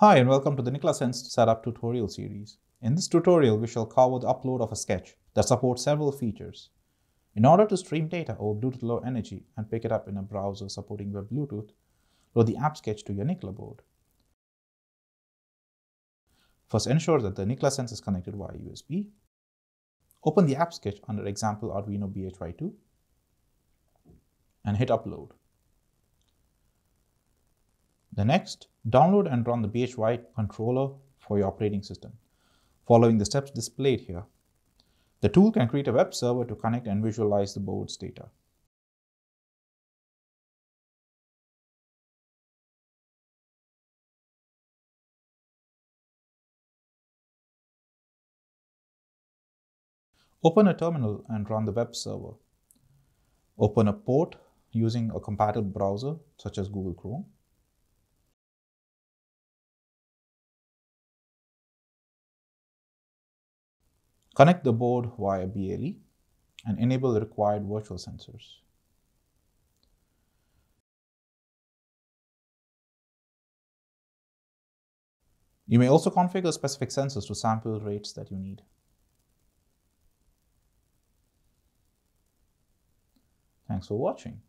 Hi and welcome to the Nicla Sense setup tutorial series. In this tutorial, we shall cover the upload of a sketch that supports several features. In order to stream data over Bluetooth Low Energy and pick it up in a browser supporting Web Bluetooth, load the app sketch to your Nicla board. First, ensure that the Nicla Sense is connected via USB. Open the app sketch under example Arduino BHY2 and hit upload. The next, download and run the BHY controller for your operating system, following the steps displayed here. The tool can create a web server to connect and visualize the board's data. Open a terminal and run the web server. Open a port using a compatible browser such as Google Chrome. Connect the board via BLE and enable the required virtual sensors. You may also configure specific sensors to sample rates that you need. Thanks for watching.